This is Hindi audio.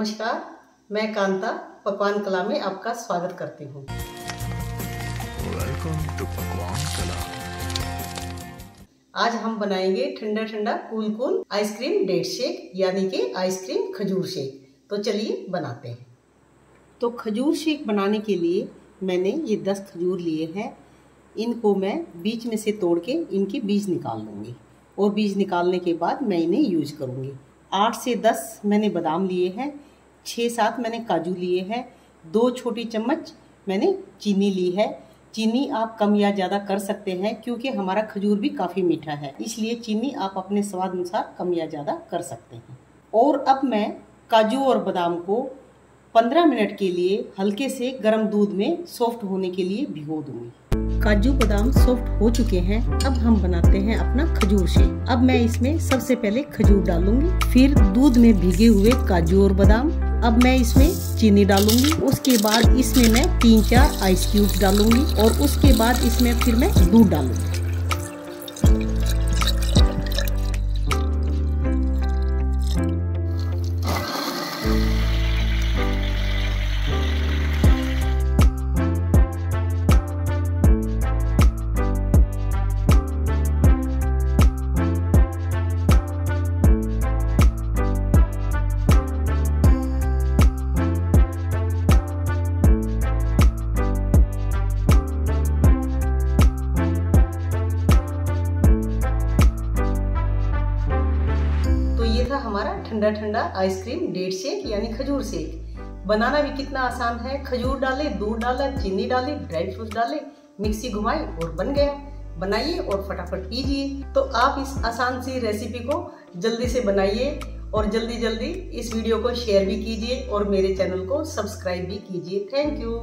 मैं कांता पकवान कला में आपका स्वागत करती हूँ। वेलकम टू पकवान कला। आज हम बनाएँगे ठंडा ठंडा cool cool ice cream date shake यानी कि आइसक्रीम खजूर शेक। तो चलिए बनाते हैं। तो खजूर शेक बनाने के लिए मैंने ये दस खजूर लिए हैं। इनको मैं बीच में से तोड़ के इनके बीज निकाल लूँगी और बीज निकालने के बाद मैं इन्हें यूज़ करूँगी। आठ से दस मैंने बादाम लिए हैं। छः सात मैंने काजू लिए हैं, दो छोटी चम्मच मैंने चीनी ली है। चीनी आप कम या ज़्यादा कर सकते हैं क्योंकि हमारा खजूर भी काफ़ी मीठा है, इसलिए चीनी आप अपने स्वाद अनुसार कम या ज़्यादा कर सकते हैं। और अब मैं काजू और बादाम को 15 मिनट के लिए हल्के से गर्म दूध में सॉफ्ट होने के लिए भिगो दूँगी। काजू बादाम सॉफ्ट हो चुके हैं, अब हम बनाते हैं अपना खजूर शेक। अब मैं इसमें सबसे पहले खजूर डालूँगी, फिर दूध में भीगे हुए काजू और बादाम अब मैं इसमें चीनी डालूँगी, उसके बाद इसमें मैं तीन चार आइस क्यूब डालूँगी और उसके बाद इसमें फिर मैं दूध डालूँगी। हमारा ठंडा ठंडा आइसक्रीम, डेट शेक यानी खजूर शेक। बनाना भी कितना आसान है, खजूर डाले, दूध डाला, चीनी डाले, ड्राई फ्रूट डाले, मिक्सी घुमाई और बन गया। बनाइए और फटाफट पीजिए तो आप इस आसान सी रेसिपी को जल्दी से बनाइए और जल्दी जल्दी इस वीडियो को शेयर भी कीजिए और मेरे चैनल को सब्सक्राइब भी कीजिए। Thank you.